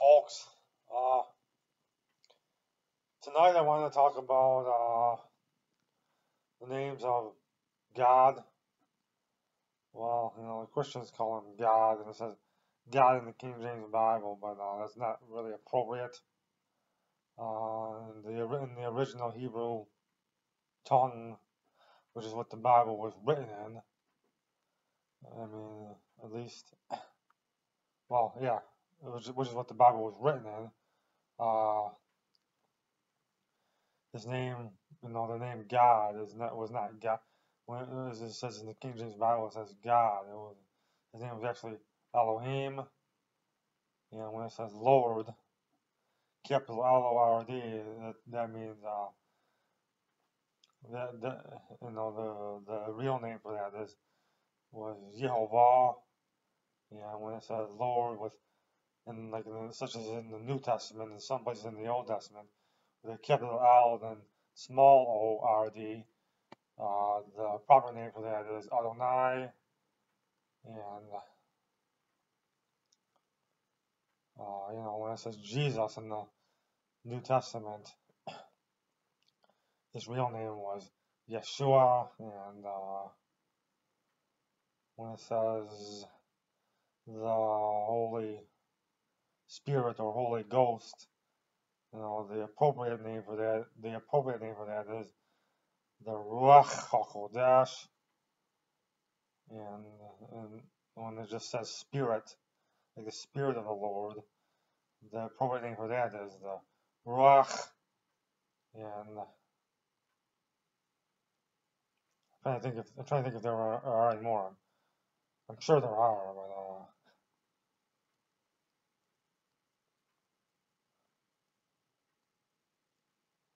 folks. Uh, tonight I want to talk about uh, the names of God. Well, you know, the Christians call him God, and it says God in the King James Bible, but uh, that's not really appropriate. Uh, in, the, in the original Hebrew tongue, which is what the Bible was written in, I mean, at least, well, yeah, which, is what the Bible was written in. Uh, his name, you know, the name God is not was not God. When it, says in the King James Bible, it says God. It was his name was actually Elohim. You know, when it says Lord, capital L O R D, that, that means uh, that, that you know the the real name for that is was Jehovah. Yeah, when it says Lord with and like such as in the New Testament and some places in the Old Testament, with a capital L then small O R D. Uh, the proper name for that is Adonai, and uh, you know when it says Jesus in the New Testament, his real name was Yeshua, and uh, when it says the Holy Spirit or Holy Ghost, you know, the appropriate name for that, the appropriate name for that is the Ruach HaKodesh, and, and when it just says Spirit, like the Spirit of the Lord, the appropriate name for that is the Ruach, and I'm trying to think if I'm trying to think if there are, are any more. I'm sure there are, but uh,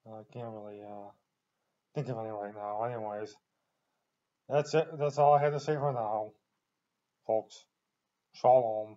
I can't really uh, think of any right now. Anyways, that's it. That's all I had to say for now, folks. Shalom.